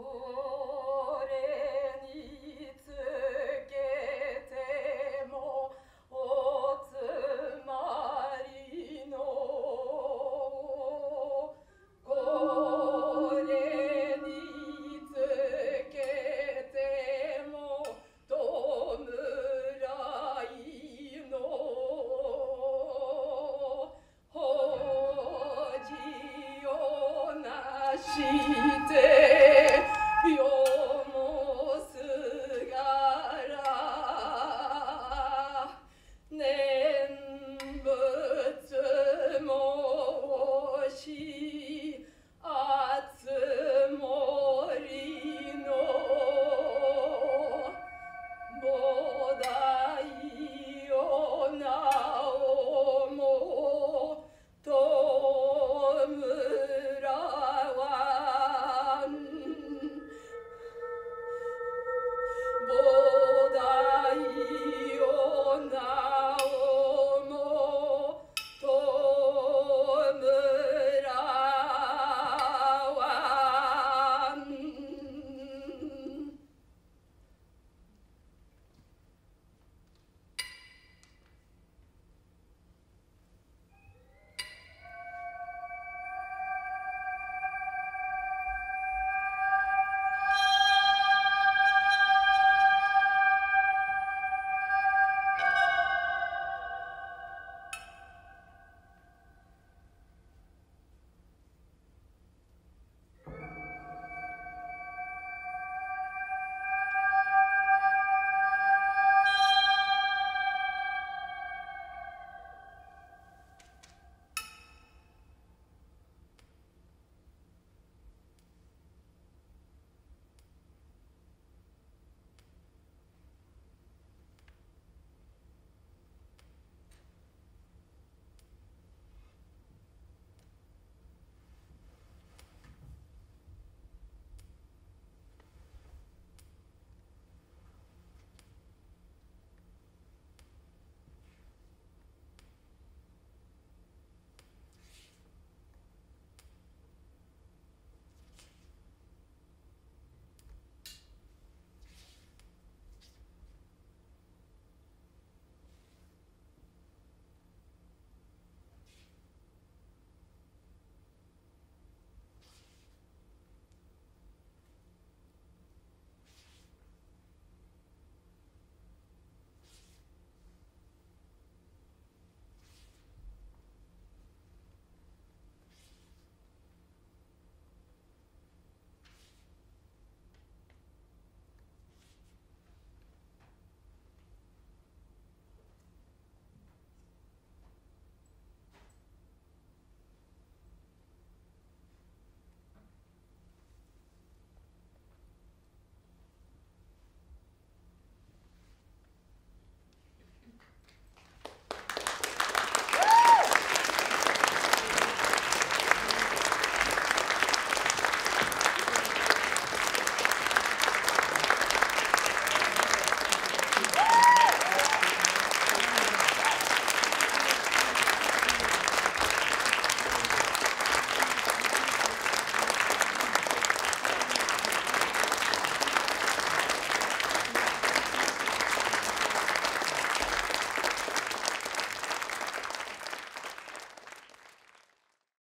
oh.